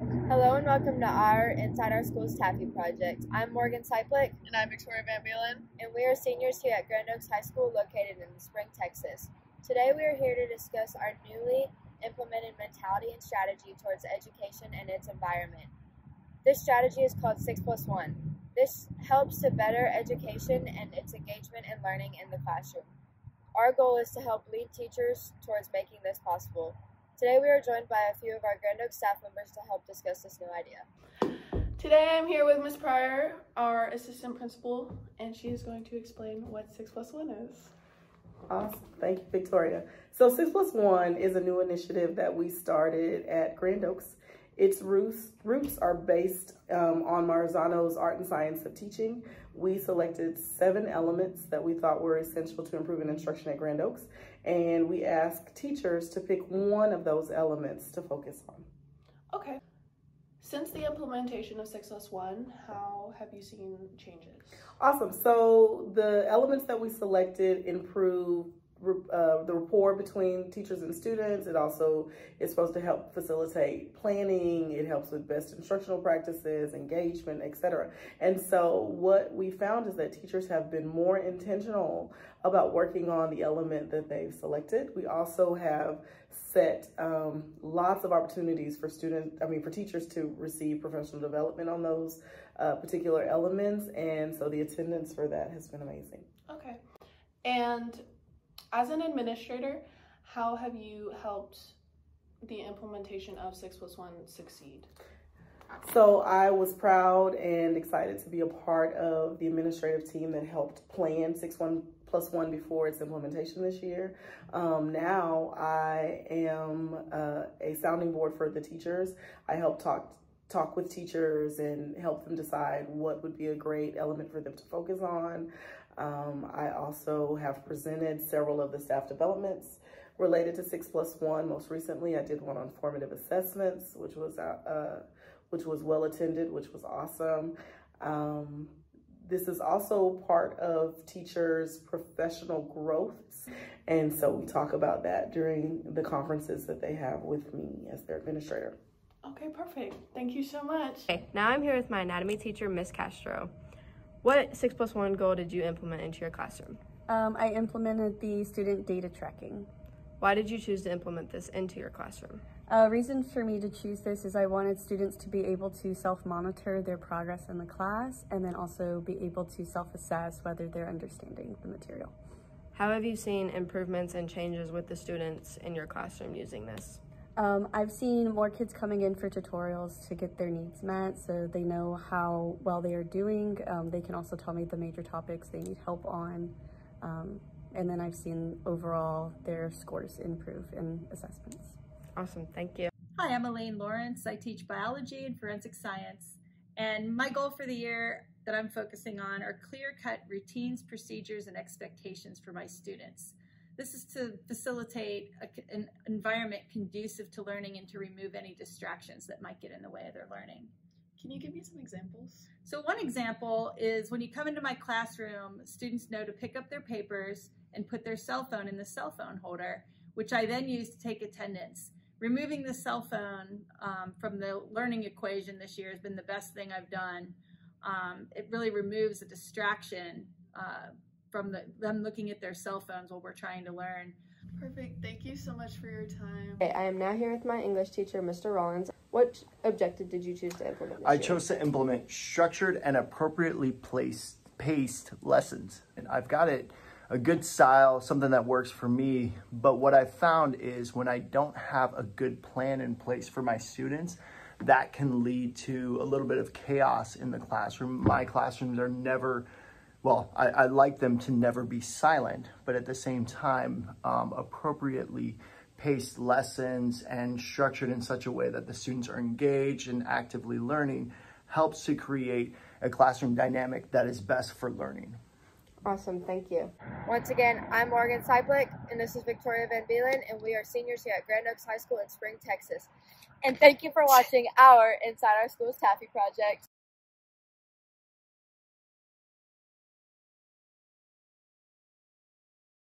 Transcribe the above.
Hello and welcome to our Inside Our Schools TAFE Project. I'm Morgan Cyplick. And I'm Victoria Van Beelen. And we are seniors here at Grand Oaks High School located in Spring, Texas. Today we are here to discuss our newly implemented mentality and strategy towards education and its environment. This strategy is called 6 plus 1. This helps to better education and its engagement and learning in the classroom. Our goal is to help lead teachers towards making this possible. Today we are joined by a few of our Grand Oaks staff members to help discuss this new idea. Today I'm here with Ms. Pryor, our assistant principal, and she is going to explain what 6 plus 1 is. Awesome. Thank you, Victoria. So 6 plus 1 is a new initiative that we started at Grand Oaks. Its roots, roots are based um, on Marzano's Art and Science of Teaching. We selected seven elements that we thought were essential to improving instruction at Grand Oaks, and we asked teachers to pick one of those elements to focus on. Okay. Since the implementation of 6 plus 1, how have you seen changes? Awesome. So the elements that we selected improve uh, the rapport between teachers and students. It also is supposed to help facilitate planning. It helps with best instructional practices, engagement, etc. And so what we found is that teachers have been more intentional about working on the element that they've selected. We also have set um, lots of opportunities for students, I mean, for teachers to receive professional development on those uh, particular elements. And so the attendance for that has been amazing. Okay. And as an administrator, how have you helped the implementation of 6 plus 1 succeed? So I was proud and excited to be a part of the administrative team that helped plan 6 1 plus 1 before its implementation this year. Um, now I am uh, a sounding board for the teachers. I help talk talk with teachers and help them decide what would be a great element for them to focus on. Um, I also have presented several of the staff developments related to 6 plus 1. Most recently, I did one on formative assessments, which was uh, uh, which was well attended, which was awesome. Um, this is also part of teachers' professional growth. And so we talk about that during the conferences that they have with me as their administrator. Okay, perfect. Thank you so much. Okay, now I'm here with my anatomy teacher, Miss Castro. What 6 plus 1 goal did you implement into your classroom? Um, I implemented the student data tracking. Why did you choose to implement this into your classroom? A uh, reason for me to choose this is I wanted students to be able to self-monitor their progress in the class and then also be able to self-assess whether they're understanding the material. How have you seen improvements and changes with the students in your classroom using this? Um, I've seen more kids coming in for tutorials to get their needs met so they know how well they are doing. Um, they can also tell me the major topics they need help on. Um, and then I've seen overall their scores improve in assessments. Awesome, thank you. Hi, I'm Elaine Lawrence. I teach biology and forensic science. And my goal for the year that I'm focusing on are clear-cut routines, procedures, and expectations for my students. This is to facilitate a, an environment conducive to learning and to remove any distractions that might get in the way of their learning. Can you give me some examples? So one example is when you come into my classroom, students know to pick up their papers and put their cell phone in the cell phone holder, which I then use to take attendance. Removing the cell phone um, from the learning equation this year has been the best thing I've done. Um, it really removes a distraction uh, from the, them looking at their cell phones while we're trying to learn. Perfect. Thank you so much for your time. Okay, I am now here with my English teacher, Mr. Rollins. What objective did you choose to implement I year? chose to implement structured and appropriately placed paced lessons. And I've got it a good style, something that works for me. But what I found is when I don't have a good plan in place for my students, that can lead to a little bit of chaos in the classroom. My classrooms are never well, I, I, like them to never be silent, but at the same time, um, appropriately paced lessons and structured in such a way that the students are engaged and actively learning helps to create a classroom dynamic that is best for learning. Awesome, thank you. Once again, I'm Morgan Cyplick, and this is Victoria Van Beelen, and we are seniors here at Grand Oaks High School in Spring, Texas. And thank you for watching our Inside Our Schools TAFE Project.